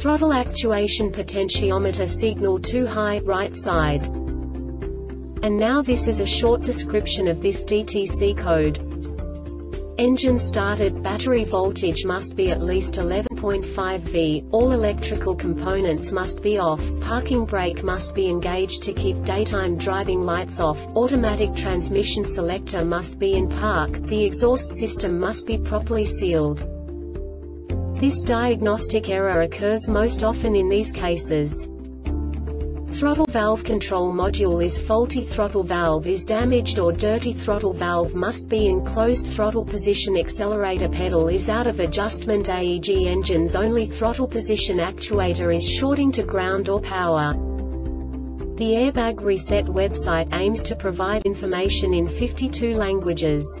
Throttle actuation potentiometer signal too high, right side. And now this is a short description of this DTC code. Engine started, battery voltage must be at least 11.5 V, all electrical components must be off, parking brake must be engaged to keep daytime driving lights off, automatic transmission selector must be in park, the exhaust system must be properly sealed. This diagnostic error occurs most often in these cases. Throttle valve control module is faulty throttle valve is damaged or dirty throttle valve must be in closed throttle position accelerator pedal is out of adjustment AEG engines only throttle position actuator is shorting to ground or power. The Airbag Reset website aims to provide information in 52 languages.